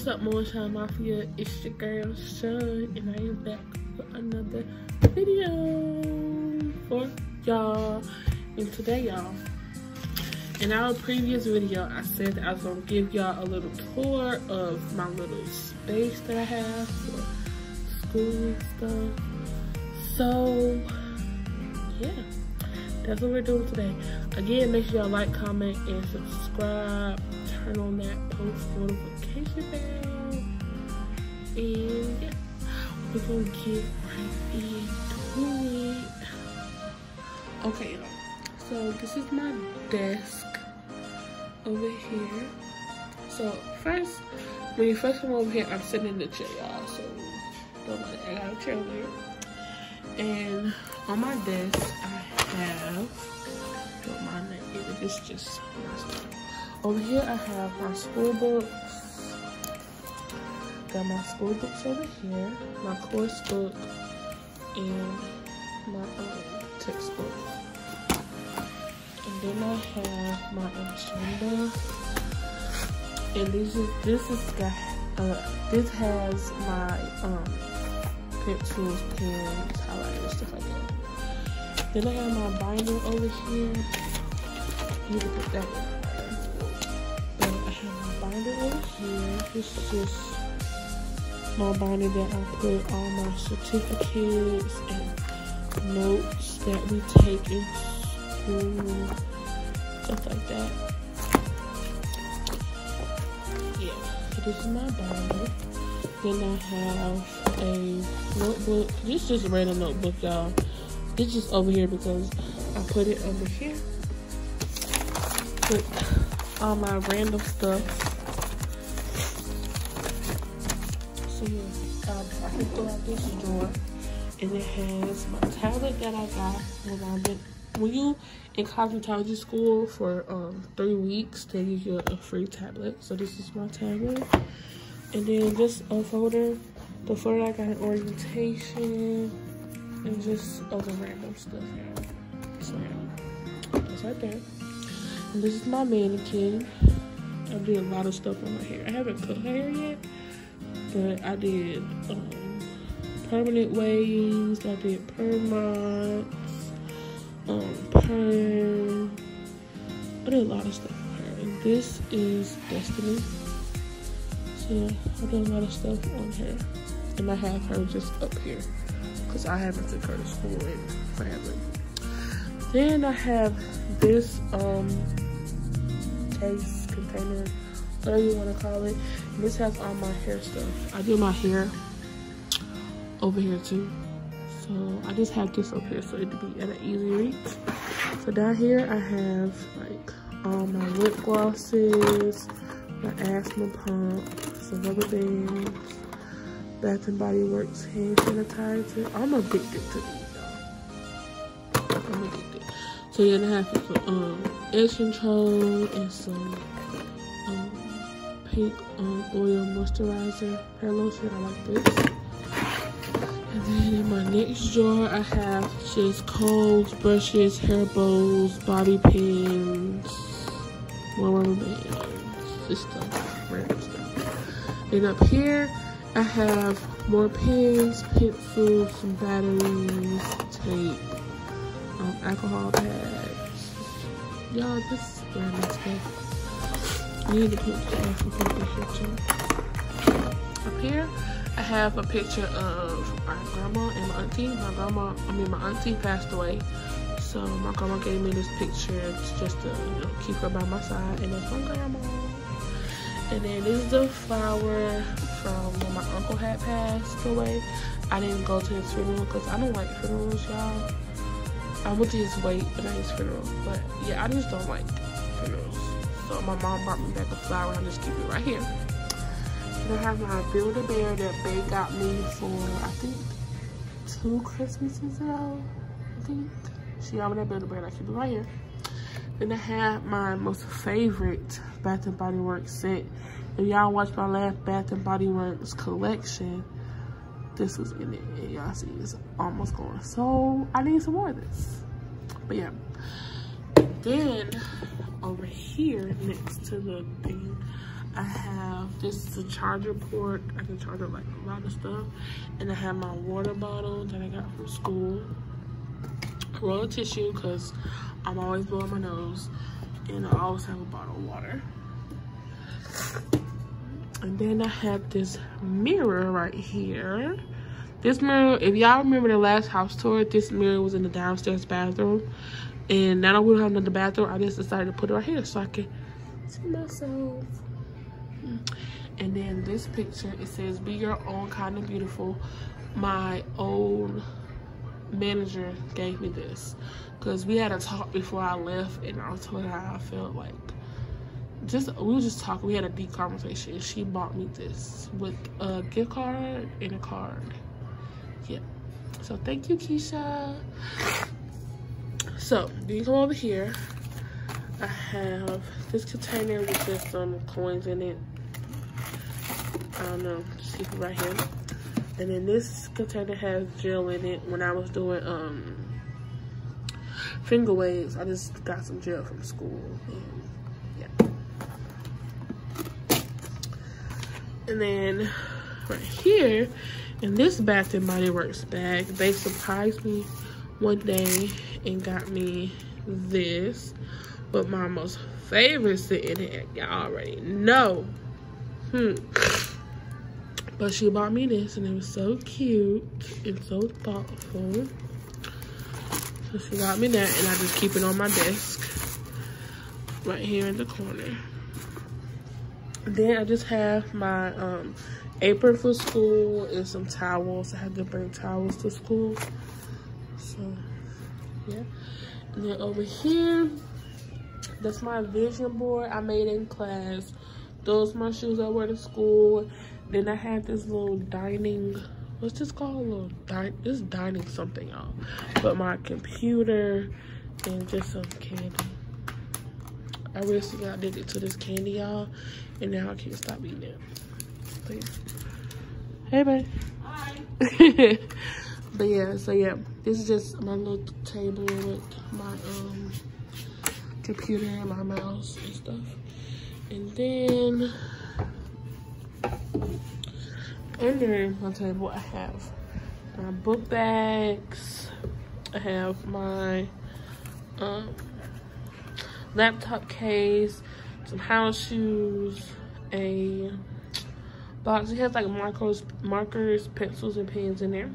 What's up, Mo&Shun Mafia? It's your girl, Shun, and I am back for another video for y'all. And today, y'all, in our previous video, I said I was gonna give y'all a little tour of my little space that I have for school and stuff. So, yeah, that's what we're doing today. Again, make sure y'all like, comment, and subscribe. Turn on that post notification bell. And yeah, we're gonna get right into it. Okay. So this is my desk over here. So first, when you first come over here, I'm sitting in the chair, y'all. So don't mind, I got chair over here. And on my desk, I have, don't mind that, either. just my stuff. Over here, I have my school books. Got my school books over here, my course book, and my um, textbook. And then I have my agenda. And this is this is got uh this has my um pencils, pens, highlighters, stuff like that. Then I have my binder over here. Need to put that one binder here. This is just my binder that I put all my certificates and notes that we take in school, stuff like that. Yeah, so this is my binder. Then I have a notebook. This is just a random notebook, y'all. It's just over here because I put it over here. Put all my random stuff. Um, I can pull out this drawer. And it has my tablet that I got when I've been when you in cosmetology school for um, three weeks, they give you a free tablet. So this is my tablet. And then just a folder. The folder I got an orientation and just other random stuff. So yeah, that's right there. And this is my mannequin. I did a lot of stuff on my hair. I haven't cut hair yet, but I did um, permanent waves. I did perm mods, um, perm. I did a lot of stuff on her. And this is Destiny. So I did a lot of stuff on her. And I have her just up here because I haven't took her to school in forever. Then I have this um case container, whatever you want to call it. And this has all my hair stuff. I do my hair over here too. So I just have this up here so it'd be at an easy reach. So down here I have like all my lip glosses, my asthma pump, some rubber bands, Bath and Body Works hand sanitizer. I'm addicted to these, y'all. I'm addicted. So you're gonna have some um, edge control and some pink um, oil moisturizer hair lotion. I like this. And then in my next drawer, I have just combs, brushes, hair bows, bobby pins, rubber bands, this stuff, random stuff. And up here, I have more pens, pencils, some batteries, tape, um, alcohol pads. Y'all, this is random stuff. Need to put here. Up here, I have a picture of our grandma and my auntie. My grandma, I mean my auntie passed away. So my grandma gave me this picture just to you know, keep her by my side. And that's my grandma. And then this is the flower from when my uncle had passed away. I didn't go to his funeral because I don't like funerals, y'all. I went to his wake, but not his funeral. But yeah, I just don't like funerals. So my mom brought me back a flower and I just keep it right here. And I have my Build-A-Bear that Bay got me for, I think, two Christmases ago, I think. She got me that Build-A-Bear I keep it right here. Then I have my most favorite Bath Body Works set. If y'all watched my last Bath and Body Works collection, this was in it. And y'all see it's almost gone. So I need some more of this. But yeah. Then over here next to the thing, I have this is a charger port. I can charge up like a lot of stuff. And I have my water bottle that I got from school. A roll of tissue because I'm always blowing my nose. And I always have a bottle of water. And then I have this mirror right here. This mirror, if y'all remember the last house tour, this mirror was in the downstairs bathroom. And now that we don't have another bathroom, I just decided to put it right here so I can see myself. And then this picture, it says, be your own kind of beautiful. My old manager gave me this. Because we had a talk before I left and I was telling her how I felt like. Just, we were just talking, we had a deep conversation. She bought me this with a gift card and a card. Yeah. So thank you, Keisha. So, you come over here. I have this container with just some coins in it. I don't know, just keep it right here. And then this container has gel in it. When I was doing um finger waves, I just got some gel from school. And yeah. And then right here, in this Bath and Body Works bag, they surprised me one day and got me this. But my most favorite scent in it, y'all already know. Hmm. But she bought me this and it was so cute and so thoughtful. So she got me that and I just keep it on my desk right here in the corner. Then I just have my um, apron for school and some towels. I had to bring towels to school. Yeah. And then over here, that's my vision board I made in class. Those my shoes I wear to school. Then I had this little dining, what's this called? A little dine, this dining something, y'all. But my computer and just some candy. I recently got addicted to this candy, y'all. And now I can't stop eating it. Please. Hey, babe. Hi. but yeah, so yeah, this is just my little table with my um computer and my mouse and stuff. And then under my table, I have my book bags. I have my um, laptop case, some house shoes, a box. It has like markers, markers, pencils, and pens in there.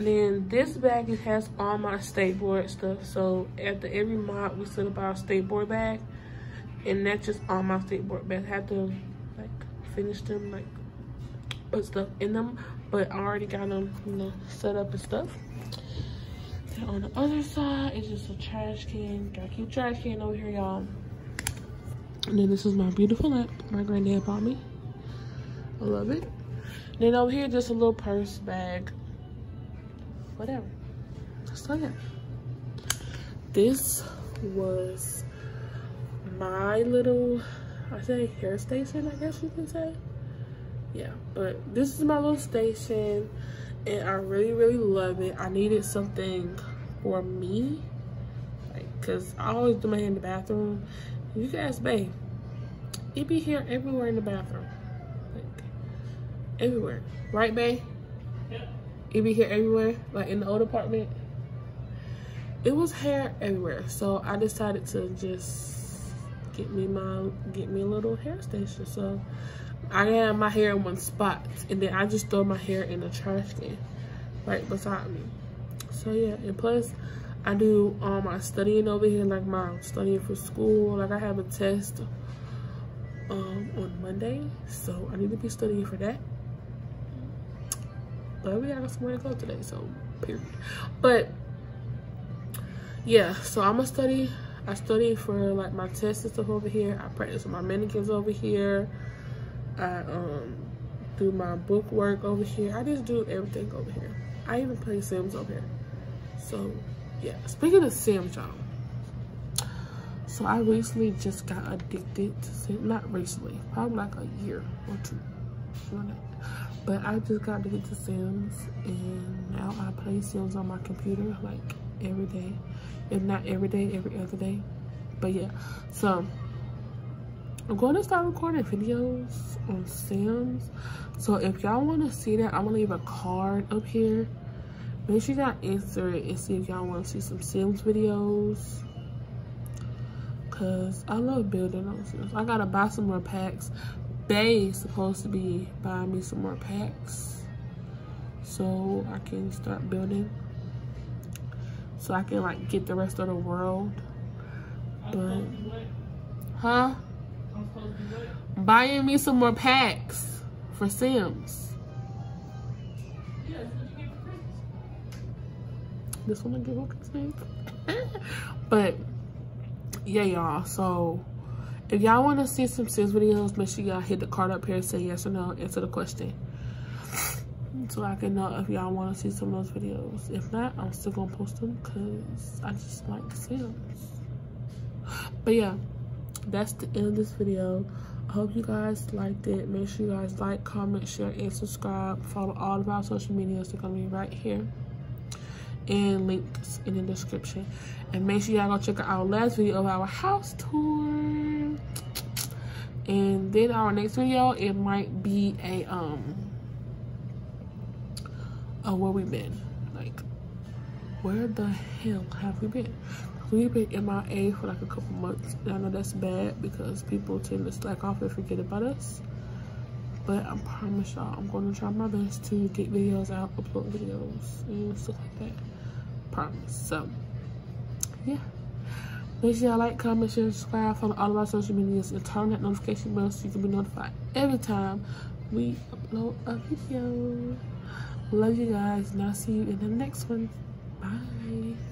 Then this bag, it has all my skateboard stuff. So after every mod, we set up our skateboard bag. And that's just all my skateboard bags. I have to like finish them like put stuff in them, but I already got them, you know, set up and stuff. Then on the other side is just a trash can. Got a cute trash can over here, y'all. And then this is my beautiful lamp my granddad bought me. I love it. Then over here, just a little purse bag. Whatever. So yeah. This was my little, I say hair station, I guess you can say. Yeah but this is my little station and i really really love it. I needed something for me like because i always do my hair in the bathroom. You guys babe it be here everywhere in the bathroom. Like everywhere. Right babe yeah. it be here everywhere like in the old apartment it was hair everywhere so i decided to just get me my get me a little hair station so I have my hair in one spot and then I just throw my hair in a trash can right beside me. So yeah, and plus I do all my studying over here, like my studying for school. Like I have a test um, on Monday, so I need to be studying for that. But we got somewhere to go today, so period. But yeah, so I'm gonna study. I study for like my tests and stuff over here. I practice with my mannequins over here. I um do my book work over here. I just do everything over here. I even play Sims over here. So yeah, speaking of Sims, y'all. So I recently just got addicted to Sims. Not recently, probably like a year or two. But I just got to get to Sims and now I play Sims on my computer like every day. If not every day, every other day. But yeah, so I'm going to start recording videos on Sims. So if y'all want to see that, I'm going to leave a card up here. Make sure y'all answer it and see if y'all want to see some Sims videos. Because I love building on Sims. I got to buy some more packs. Bay supposed to be buying me some more packs. So I can start building. So I can like get the rest of the world. But, huh? Buying me some more packs for Sims. This one I give up But yeah, y'all. So if y'all want to see some Sims videos, make sure y'all hit the card up here and say yes or no. Answer the question. So I can know if y'all want to see some of those videos. If not, I'm still going to post them because I just like Sims. But yeah, that's the end of this video. I hope you guys liked it. Make sure you guys like, comment, share, and subscribe. Follow all of our social medias. They're going to be right here. And links in the description. And make sure y'all go check out our last video of our house tour. And then our next video, it might be a, um, a where we been. Like, where the hell have we been? we've been MIA for like a couple months. And I know that's bad because people tend to slack off and forget about us. But I promise y'all, I'm going to try my best to get videos out, upload videos, and stuff like that. Promise. So, yeah. Make sure y'all like, comment, share, subscribe, follow all of our social medias, and turn that notification bell so you can be notified every time we upload a video. Love you guys, and I'll see you in the next one. Bye.